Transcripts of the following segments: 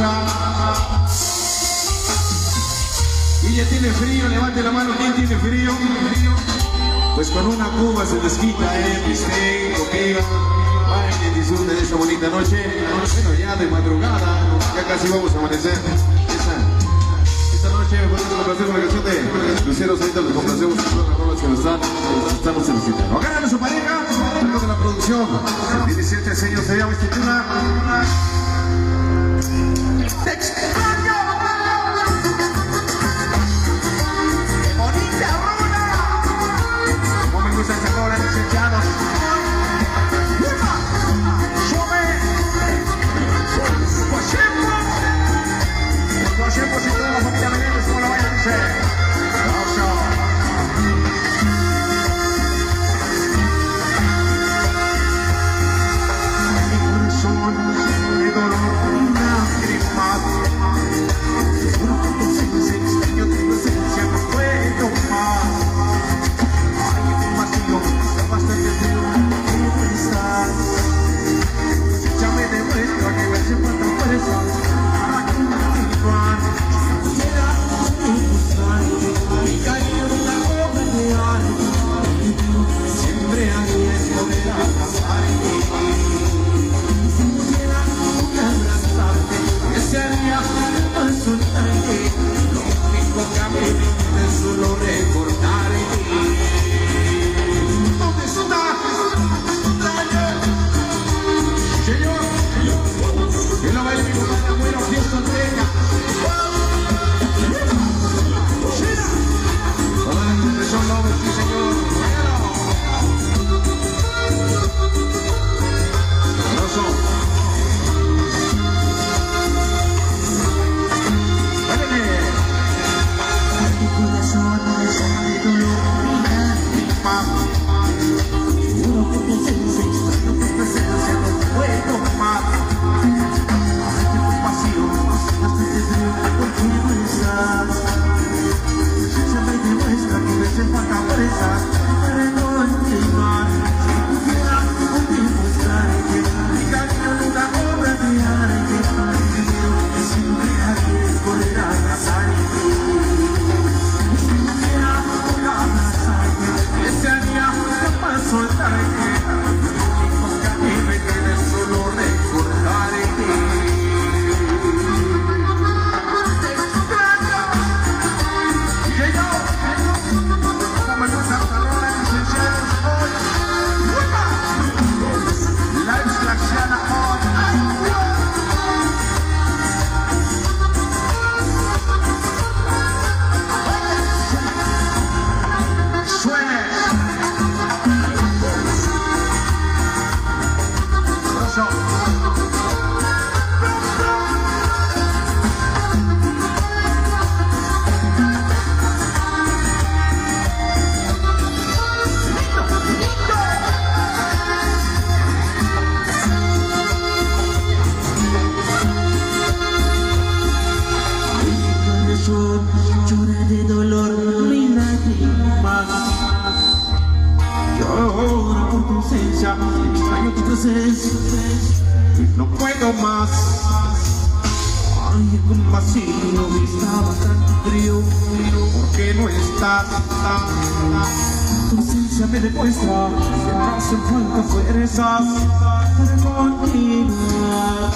casa. Y ya tiene frío, levante la mano, ¿quién tiene frío? Pues con una cuba se les quita el bistec, coquega. Vayan y disfruten de esta bonita noche. Bueno, ya de madrugada, ya casi vamos a amanecer. Esta, noche vamos a complacer una canción de ahorita los complacemos con todas las rolas que nos están, nos están solicitando. Acá su pareja, de la producción. 17 sellos se llama este Instituta. six fecha Extraño tu presencia No puedo más Ay, un vacío estaba tan frío ¿Por qué no estás? Tu ausencia me demuestra Que me hacen falta fuerzas Para continuar.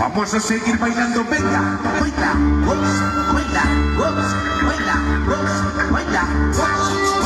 Vamos a seguir bailando, venga, baila, vos, baila, vos, baila, vos, baila, vos.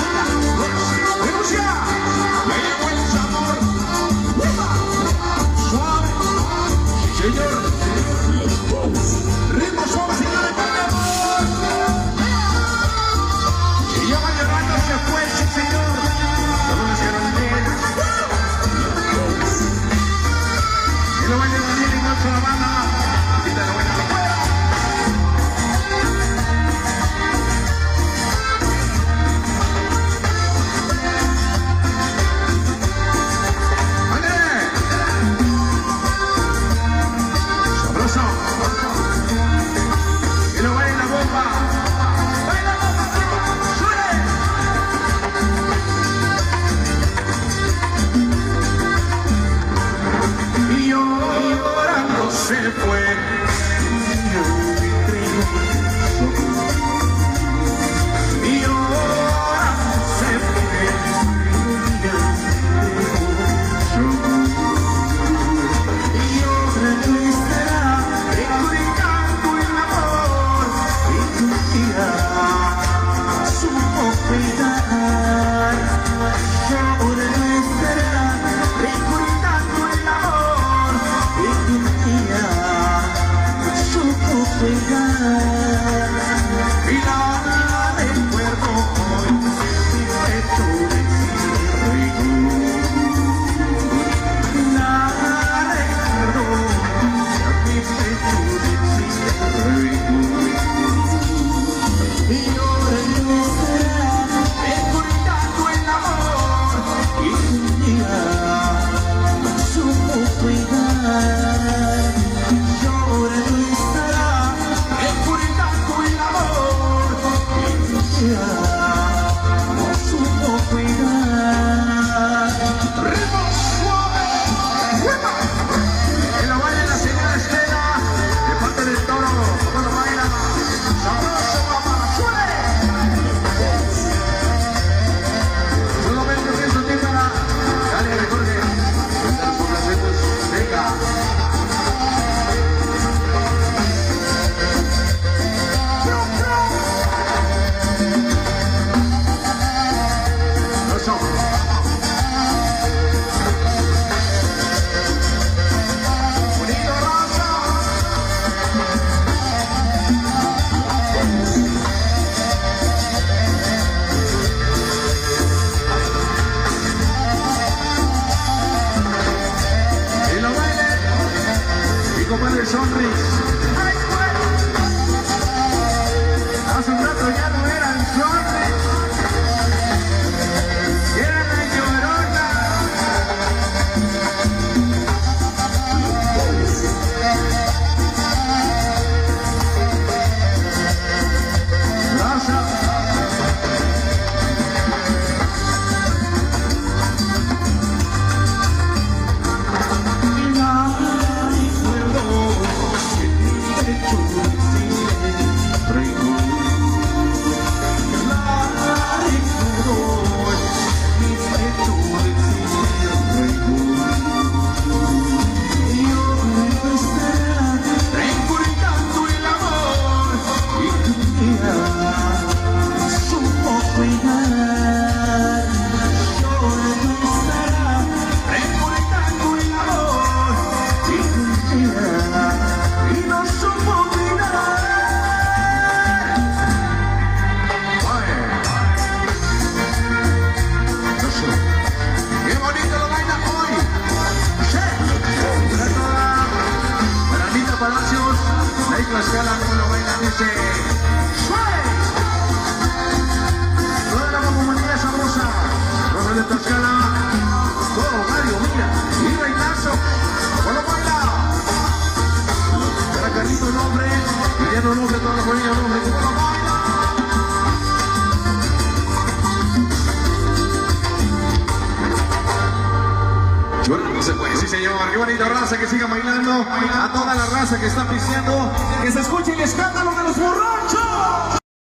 wouldn't que sigan bailando, a toda la raza que está piseando, que se escuche el escándalo de los borrachos.